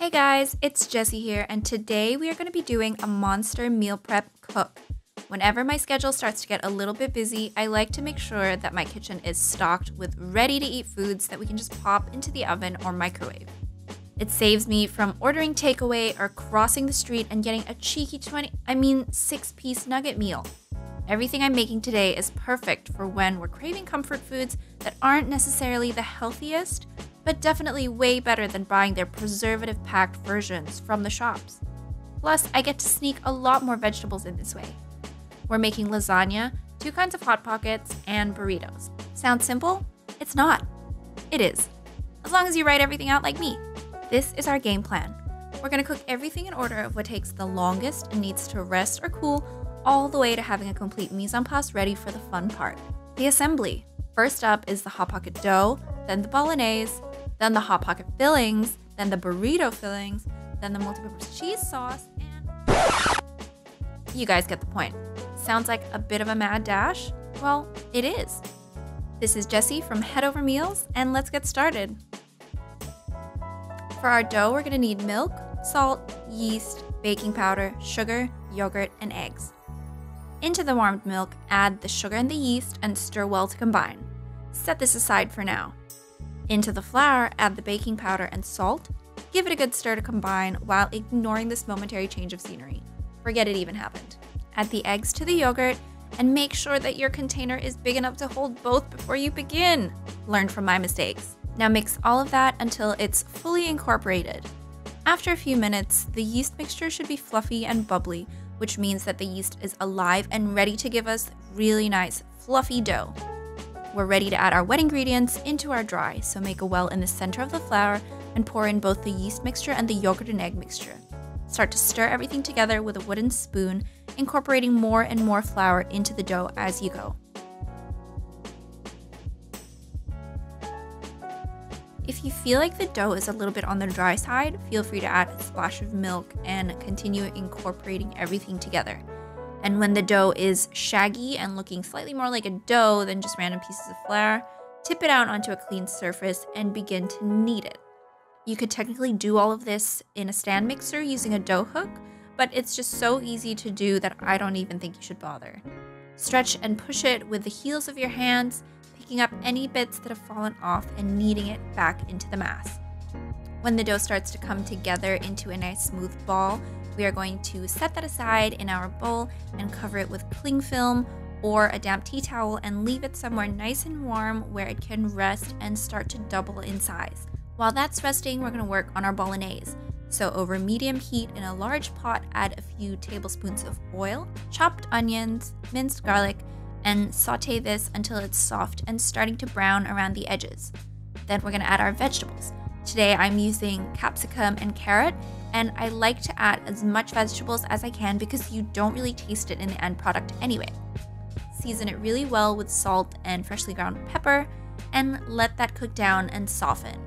Hey guys, it's Jessie here, and today we are going to be doing a monster meal prep cook. Whenever my schedule starts to get a little bit busy, I like to make sure that my kitchen is stocked with ready to eat foods that we can just pop into the oven or microwave. It saves me from ordering takeaway or crossing the street and getting a cheeky 20, I mean 6 piece nugget meal. Everything I'm making today is perfect for when we're craving comfort foods that aren't necessarily the healthiest, but definitely way better than buying their preservative packed versions from the shops. Plus, I get to sneak a lot more vegetables in this way. We're making lasagna, two kinds of Hot Pockets, and burritos. Sounds simple? It's not. It is. As long as you write everything out like me. This is our game plan. We're gonna cook everything in order of what takes the longest and needs to rest or cool, all the way to having a complete mise en place ready for the fun part. The assembly. First up is the Hot Pocket dough, then the bolognese, then the Hot Pocket fillings, then the burrito fillings, then the multi-purpose cheese sauce, and... You guys get the point. Sounds like a bit of a mad dash? Well, it is. This is Jessie from Head Over Meals, and let's get started. For our dough, we're gonna need milk, salt, yeast, baking powder, sugar, yogurt, and eggs. Into the warmed milk, add the sugar and the yeast and stir well to combine. Set this aside for now. Into the flour, add the baking powder and salt. Give it a good stir to combine while ignoring this momentary change of scenery. Forget it even happened. Add the eggs to the yogurt and make sure that your container is big enough to hold both before you begin. Learn from my mistakes. Now mix all of that until it's fully incorporated. After a few minutes, the yeast mixture should be fluffy and bubbly, which means that the yeast is alive and ready to give us really nice, fluffy dough. We're ready to add our wet ingredients into our dry, so make a well in the center of the flour and pour in both the yeast mixture and the yogurt and egg mixture. Start to stir everything together with a wooden spoon, incorporating more and more flour into the dough as you go. If you feel like the dough is a little bit on the dry side, feel free to add a splash of milk and continue incorporating everything together. And when the dough is shaggy and looking slightly more like a dough than just random pieces of flour, tip it out onto a clean surface and begin to knead it. You could technically do all of this in a stand mixer using a dough hook, but it's just so easy to do that I don't even think you should bother. Stretch and push it with the heels of your hands, picking up any bits that have fallen off and kneading it back into the mass. When the dough starts to come together into a nice smooth ball, we are going to set that aside in our bowl and cover it with cling film or a damp tea towel and leave it somewhere nice and warm where it can rest and start to double in size. While that's resting, we're going to work on our bolognese. So over medium heat in a large pot, add a few tablespoons of oil, chopped onions, minced garlic, and saute this until it's soft and starting to brown around the edges. Then we're going to add our vegetables. Today I'm using capsicum and carrot and I like to add as much vegetables as I can because you don't really taste it in the end product anyway. Season it really well with salt and freshly ground pepper, and let that cook down and soften.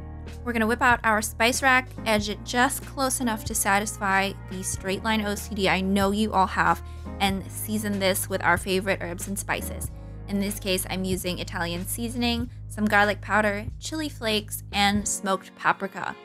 We're gonna whip out our spice rack, edge it just close enough to satisfy the straight line OCD I know you all have, and season this with our favorite herbs and spices. In this case, I'm using Italian seasoning, some garlic powder, chili flakes, and smoked paprika.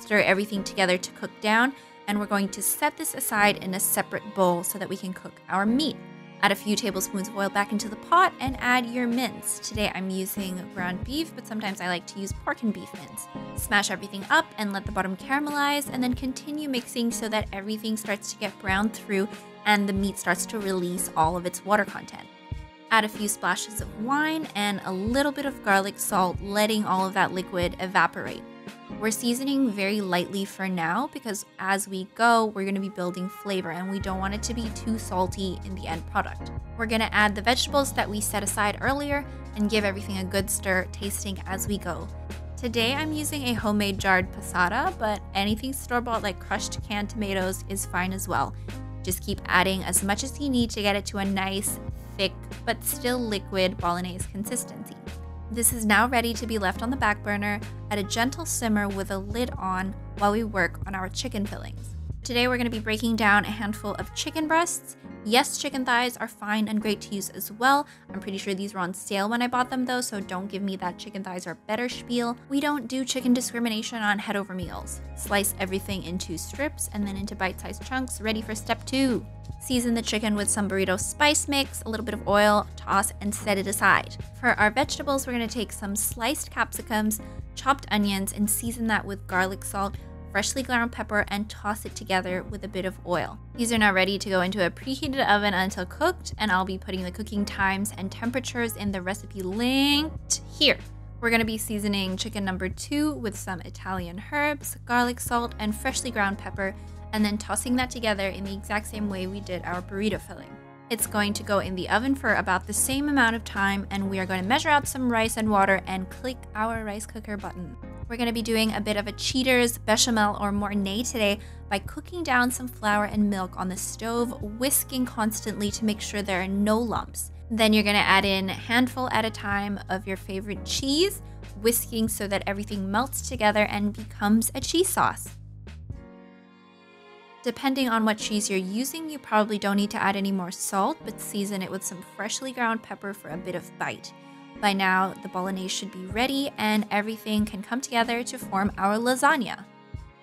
Stir everything together to cook down, and we're going to set this aside in a separate bowl so that we can cook our meat. Add a few tablespoons of oil back into the pot and add your mince. Today I'm using ground beef, but sometimes I like to use pork and beef mince. Smash everything up and let the bottom caramelize, and then continue mixing so that everything starts to get browned through and the meat starts to release all of its water content. Add a few splashes of wine and a little bit of garlic salt, letting all of that liquid evaporate. We're seasoning very lightly for now because as we go, we're going to be building flavor and we don't want it to be too salty in the end product. We're going to add the vegetables that we set aside earlier and give everything a good stir, tasting as we go. Today I'm using a homemade jarred passata, but anything store-bought like crushed canned tomatoes is fine as well. Just keep adding as much as you need to get it to a nice, thick, but still liquid bolognese consistency. This is now ready to be left on the back burner at a gentle simmer with a lid on while we work on our chicken fillings. Today we're going to be breaking down a handful of chicken breasts. Yes, chicken thighs are fine and great to use as well. I'm pretty sure these were on sale when I bought them though, so don't give me that chicken thighs are better spiel. We don't do chicken discrimination on head over meals. Slice everything into strips and then into bite-sized chunks, ready for step two. Season the chicken with some burrito spice mix, a little bit of oil, toss and set it aside. For our vegetables, we're going to take some sliced capsicums, chopped onions, and season that with garlic salt, freshly ground pepper, and toss it together with a bit of oil. These are now ready to go into a preheated oven until cooked, and I'll be putting the cooking times and temperatures in the recipe linked here. We're to be seasoning chicken number two with some Italian herbs, garlic salt, and freshly ground pepper, and then tossing that together in the exact same way we did our burrito filling. It's going to go in the oven for about the same amount of time, and we are going to measure out some rice and water and click our rice cooker button. We're going to be doing a bit of a cheaters, bechamel, or mornay today by cooking down some flour and milk on the stove, whisking constantly to make sure there are no lumps. Then you're going to add in a handful at a time of your favorite cheese, whisking so that everything melts together and becomes a cheese sauce. Depending on what cheese you're using, you probably don't need to add any more salt, but season it with some freshly ground pepper for a bit of bite. By now, the bolognese should be ready and everything can come together to form our lasagna.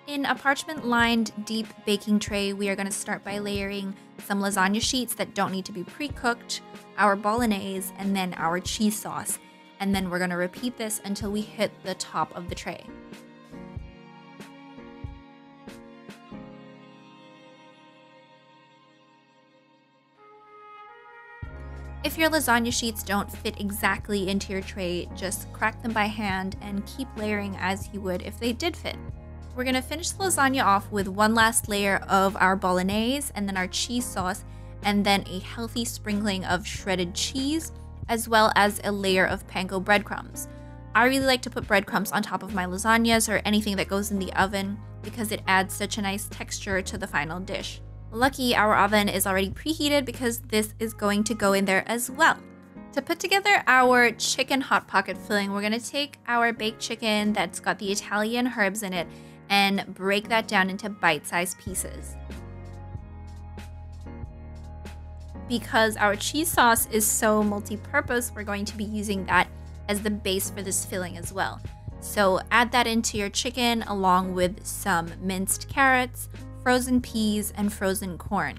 In a parchment lined deep baking tray, we are going to start by layering some lasagna sheets that don't need to be pre cooked, our bolognese, and then our cheese sauce. And then we're going to repeat this until we hit the top of the tray. If your lasagna sheets don't fit exactly into your tray, just crack them by hand and keep layering as you would if they did fit. We're gonna finish the lasagna off with one last layer of our bolognese and then our cheese sauce, and then a healthy sprinkling of shredded cheese, as well as a layer of panko breadcrumbs. I really like to put breadcrumbs on top of my lasagnas or anything that goes in the oven because it adds such a nice texture to the final dish. Lucky our oven is already preheated because this is going to go in there as well. To put together our chicken hot pocket filling, we're going to take our baked chicken that's got the Italian herbs in it and break that down into bite-sized pieces. Because our cheese sauce is so multi-purpose, we're going to be using that as the base for this filling as well. So add that into your chicken along with some minced carrots, frozen peas, and frozen corn.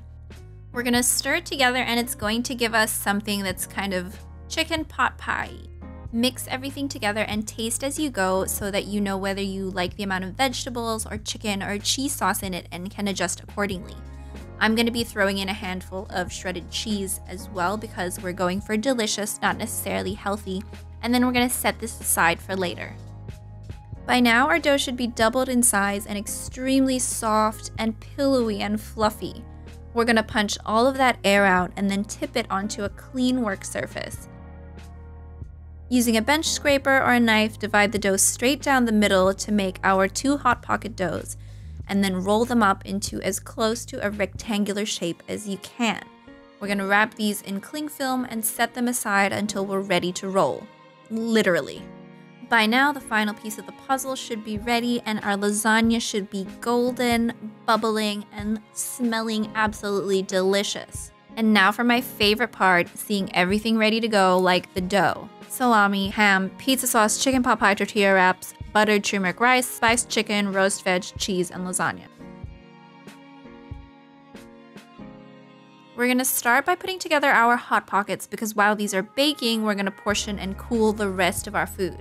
We're gonna stir it together and it's going to give us something that's kind of chicken pot pie. Mix everything together and taste as you go so that you know whether you like the amount of vegetables or chicken or cheese sauce in it and can adjust accordingly. I'm going to be throwing in a handful of shredded cheese as well because we're going for delicious, not necessarily healthy, and then we're going to set this aside for later. By now, our dough should be doubled in size and extremely soft and pillowy and fluffy. We're going to punch all of that air out and then tip it onto a clean work surface. Using a bench scraper or a knife, divide the dough straight down the middle to make our two hot pocket doughs, and then roll them up into as close to a rectangular shape as you can. We're going to wrap these in cling film and set them aside until we're ready to roll. Literally. By now, the final piece of the puzzle should be ready and our lasagna should be golden, bubbling, and smelling absolutely delicious. And now for my favorite part, seeing everything ready to go like the dough. Salami, ham, pizza sauce, chicken pot pie tortilla wraps, buttered turmeric rice, spiced chicken, roast veg, cheese, and lasagna. We're to start by putting together our hot pockets because while these are baking, we're to portion and cool the rest of our food.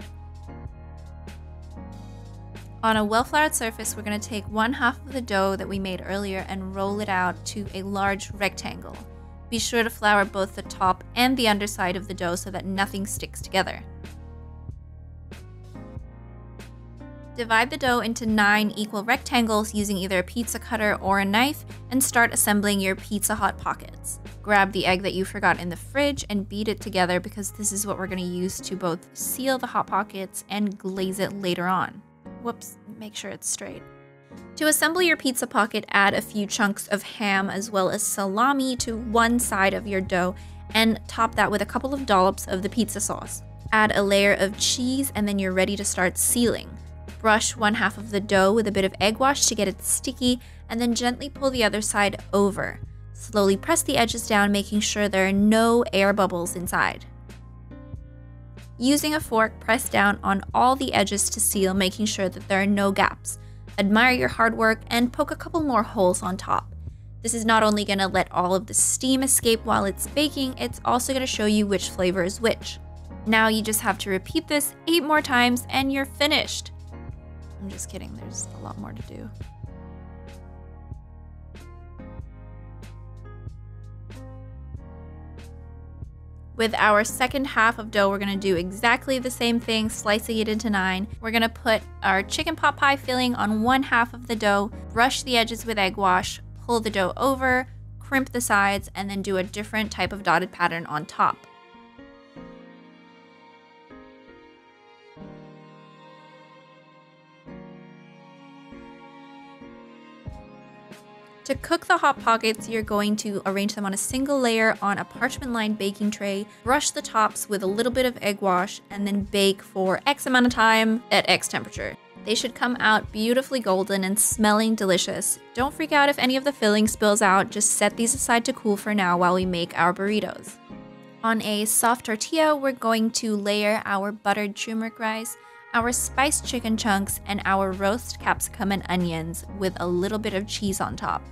On a well-floured surface, we're going to take one half of the dough that we made earlier and roll it out to a large rectangle. Be sure to flour both the top and the underside of the dough so that nothing sticks together. Divide the dough into nine equal rectangles using either a pizza cutter or a knife and start assembling your Pizza Hot pockets. Grab the egg that you forgot in the fridge and beat it together because this is what we're going to use to both seal the Hot Pockets and glaze it later on. Whoops, make sure it's straight. To assemble your pizza pocket, add a few chunks of ham as well as salami to one side of your dough and top that with a couple of dollops of the pizza sauce. Add a layer of cheese and then you're ready to start sealing. Brush one half of the dough with a bit of egg wash to get it sticky, and then gently pull the other side over. Slowly press the edges down, making sure there are no air bubbles inside. Using a fork, press down on all the edges to seal, making sure that there are no gaps. Admire your hard work and poke a couple more holes on top. This is not only going to let all of the steam escape while it's baking, it's also going to show you which flavor is which. Now you just have to repeat this eight more times and you're finished. I'm just kidding, there's a lot more to do. With our second half of dough, we're gonna do exactly the same thing, slicing it into nine. We're gonna put our chicken pot pie filling on one half of the dough, brush the edges with egg wash, pull the dough over, crimp the sides, and then do a different type of dotted pattern on top. To cook the Hot Pockets, you're going to arrange them on a single layer on a parchment lined baking tray, brush the tops with a little bit of egg wash, and then bake for X amount of time at X temperature. They should come out beautifully golden and smelling delicious. Don't freak out if any of the filling spills out, just set these aside to cool for now while we make our burritos. On a soft tortilla, we're going to layer our buttered turmeric rice, our spiced chicken chunks, and our roast capsicum and onions with a little bit of cheese on top.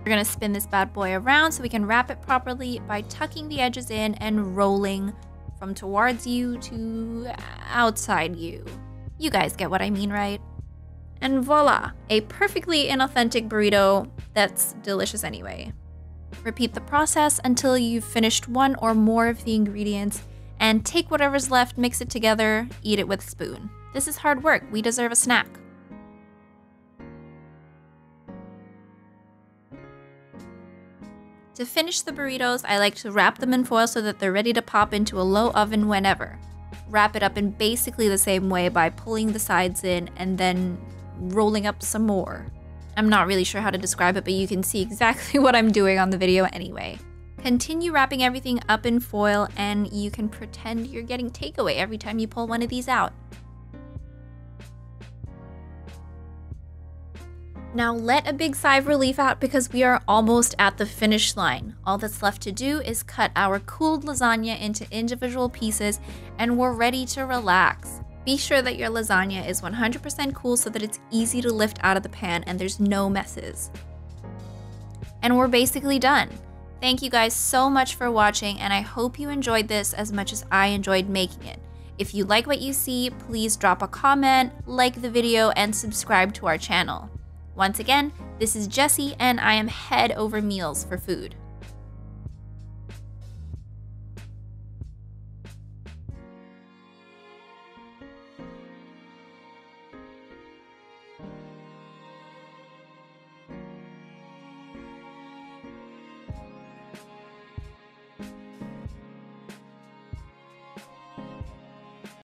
We're gonna spin this bad boy around so we can wrap it properly by tucking the edges in and rolling from towards you to outside you. You guys get what I mean, right? And voila, a perfectly inauthentic burrito that's delicious anyway. Repeat the process until you've finished one or more of the ingredients and take whatever's left, mix it together, eat it with a spoon. This is hard work. We deserve a snack. To finish the burritos, I like to wrap them in foil so that they're ready to pop into a low oven whenever. Wrap it up in basically the same way by pulling the sides in and then rolling up some more. I'm not really sure how to describe it, but you can see exactly what I'm doing on the video anyway. Continue wrapping everything up in foil and you can pretend you're getting takeaway every time you pull one of these out. Now let a big sigh of relief out because we are almost at the finish line. All that's left to do is cut our cooled lasagna into individual pieces and we're ready to relax. Be sure that your lasagna is 100% cool so that it's easy to lift out of the pan and there's no messes. And we're basically done. Thank you guys so much for watching and I hope you enjoyed this as much as I enjoyed making it. If you like what you see, please drop a comment, like the video, and subscribe to our channel. Once again, this is Jessie, and I am head over meals for food.